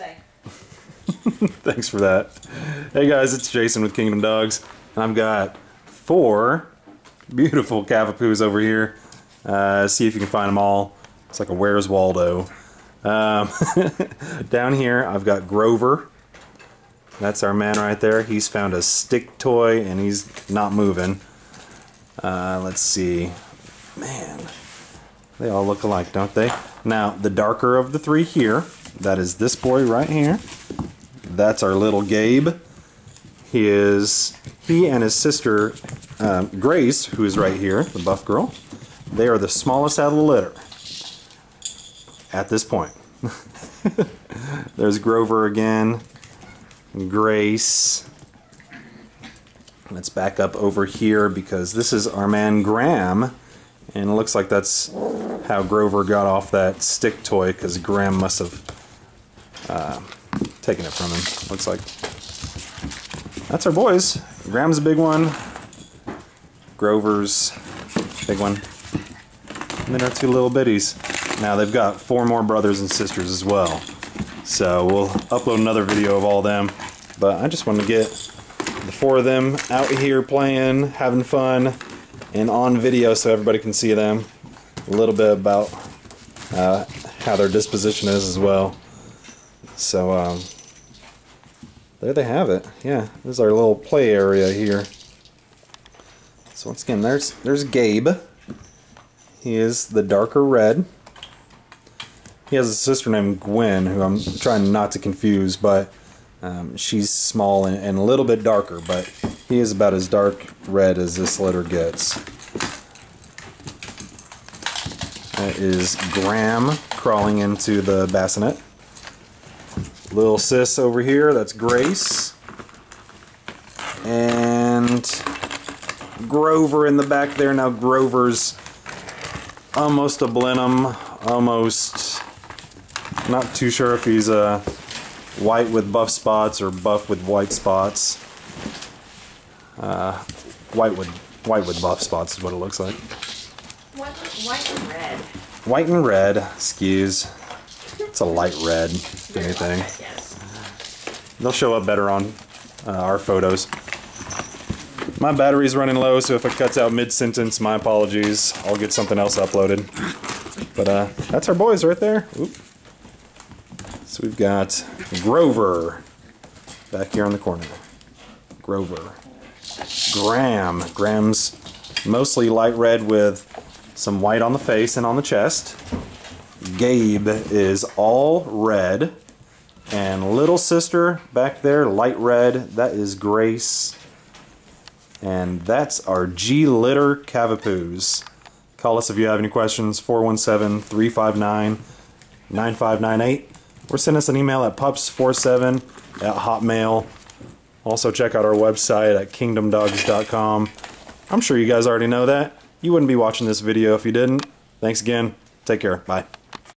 Thanks for that. Hey guys, it's Jason with Kingdom Dogs, and I've got four beautiful Cavapoos over here. Uh, see if you can find them all. It's like a Where's Waldo. Um, down here, I've got Grover. That's our man right there. He's found a stick toy, and he's not moving. Uh, let's see. Man, they all look alike, don't they? Now, the darker of the three here, that is this boy right here. That's our little Gabe. He is, he and his sister, um, Grace, who is right here, the buff girl, they are the smallest out of the litter at this point. There's Grover again, Grace. Let's back up over here because this is our man Graham, and it looks like that's how Grover got off that stick toy because Graham must have taken it from him. Looks like that's our boys. Graham's a big one. Grover's big one. And then our two little bitties. Now they've got four more brothers and sisters as well. So we'll upload another video of all them. But I just wanted to get the four of them out here playing, having fun, and on video so everybody can see them. A little bit about uh, how their disposition is as well. So um, there they have it. Yeah, this is our little play area here. So once again, there's there's Gabe. He is the darker red. He has a sister named Gwen, who I'm trying not to confuse, but um, she's small and, and, a little bit darker, but he is about as dark red as this litter gets. That is Graham crawling into the bassinet. Little sis over here, that's Grace. And Grover in the back there. Now Grover's almost a Blenheim, almost not too sure if he's a white with buff spots or buff with white spots. Uh, white with white with buff spots is what it looks like. White, white and red. White and red, excuse. It's a light red, if anything. Yes. They'll show up better on uh, our photos. My battery's running low, so if it cuts out mid-sentence, my apologies. I'll get something else uploaded. But uh, that's our boys right there. Oop. So we've got Grover back here on the corner. Grover. Graham. Graham's mostly light red with some white on the face and on the chest. Gabe is all red. And little sister back there, light red, that is Grace. And that's our G Litter Cavapoos. Call us if you have any questions, 417 359 9598. Or send us an email at pups47 at hotmail. Also, check out our website at kingdomdogs.com. I'm sure you guys already know that. You wouldn't be watching this video if you didn't. Thanks again. Take care. Bye.